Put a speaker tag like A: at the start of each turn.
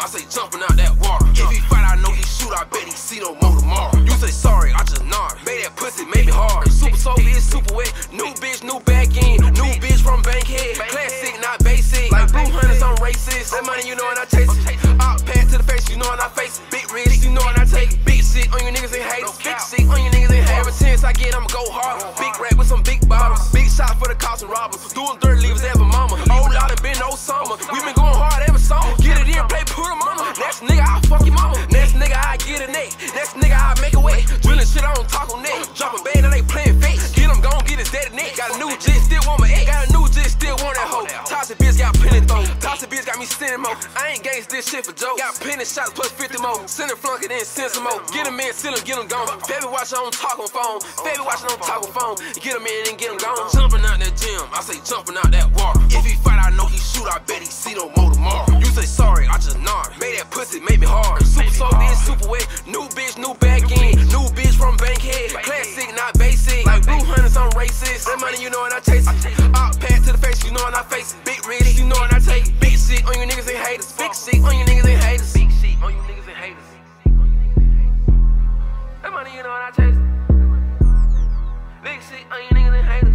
A: I say jumping out that water. If he fight, I know he shoot. I bet he see no more tomorrow. You say sorry, I just nod. Made that pussy, made me hard. Super soap is super wet. New bitch, new back end. New bitch from Bankhead. Classic, not basic. Like blue hunters, I'm racist. That money, you know, and I chase it. Out pad to the face, you know, and I face it. Big rich, you know, and I take it. Big shit on you niggas and haters. Big shit on you niggas and haters. Since I get, I'ma go hard. Big rap with some big bottles. Big shot for the cops and robbers. Doing dirt leaves ever. nigga, I make a way. Drilling shit, I don't talk on that. Drop a band now they playing fake. Get him gone, get his daddy neck. Got a new jet, still want my egg. Got a new jet, still want that hoe. Toxic bitch got plenty though. Toxic bitch got me sending mo. I ain't gangs this shit for joke. Got penny shots plus 50 mo. Send a flunk and then send some mo. Get him in, send him, get him gone. Baby watch, I don't talk on phone. Baby watch, I don't talk on phone. Get him in and get him gone. Jumping out that gym, I say jumping out that wall. If he fight, I know he shoot, I bet he see no more. sold this super wet. New bitch, new back end. New bitch from Bankhead. Classic, not basic. Like blue hunters, I'm racist. That money, you know, and I chase it. Out pass to the face, you know, and I face it. Big rich, you know, and I take it. Big shit on you niggas and haters. Big shit on you niggas and haters. Big shit on you niggas and haters. That money, you know, and I chase it. Big shit on you niggas and haters.